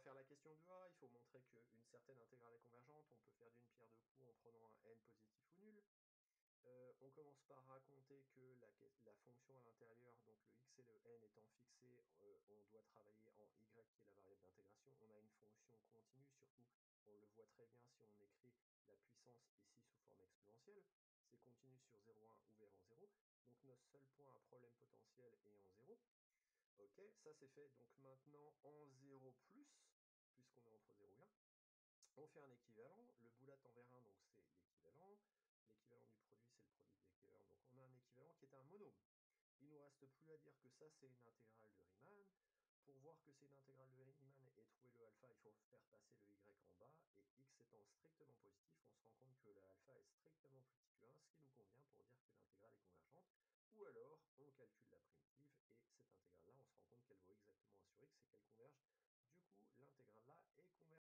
faire la question du A, il faut montrer qu'une certaine intégrale est convergente, on peut faire d'une pierre deux coups en prenant un n positif ou nul. Euh, on commence par raconter que la, fonction à l'intérieur, donc le x et le n étant fixés, euh, on doit travailler en y qui est la variable d'intégration. On a une fonction continue, surtout on le voit très bien si on écrit la puissance ici sous forme exponentielle. C'est continu sur 0,1 ouvert en 0. Donc notre seul point à problème potentiel est en 0. Ok, ça c'est fait. Donc maintenant en 0 un équivalent. Le boulat envers 1, donc c'est l'équivalent. L'équivalent du produit, c'est le produit de l'équivalent. Donc on a un équivalent qui est un monôme. Il ne nous reste plus à dire que ça, c'est une intégrale de Riemann. Pour voir que c'est une intégrale de Riemann et trouver le alpha,